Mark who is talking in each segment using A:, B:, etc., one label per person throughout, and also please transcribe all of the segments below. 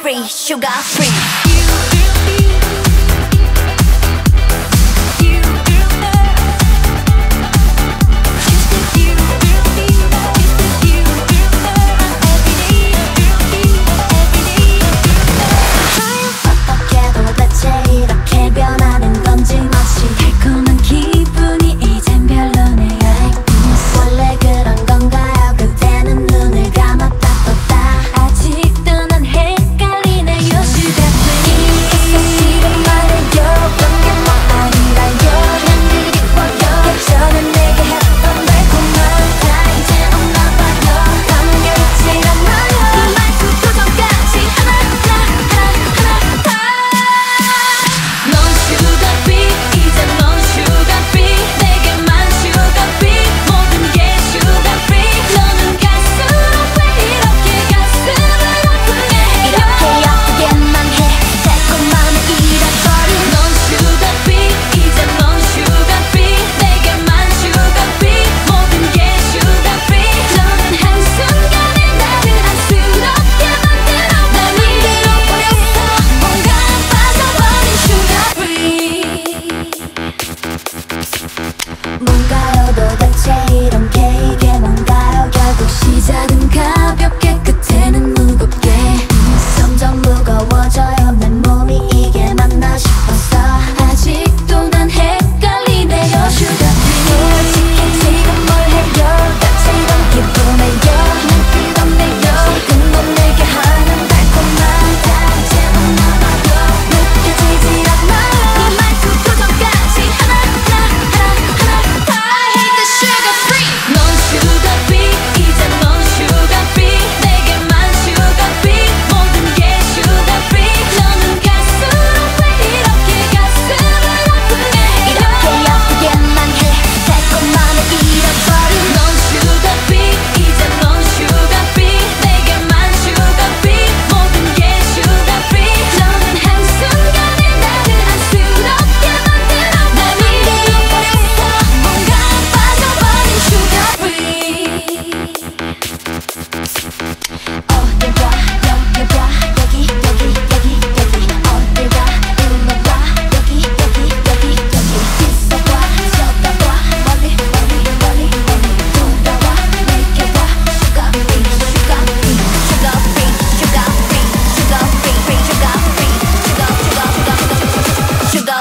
A: free, sugar free.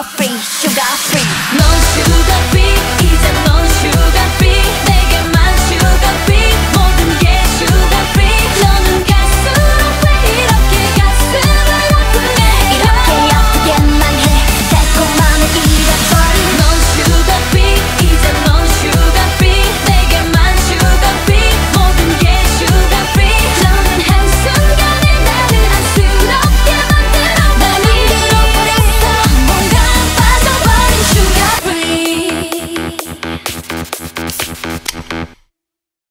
A: free, sugar free.
B: No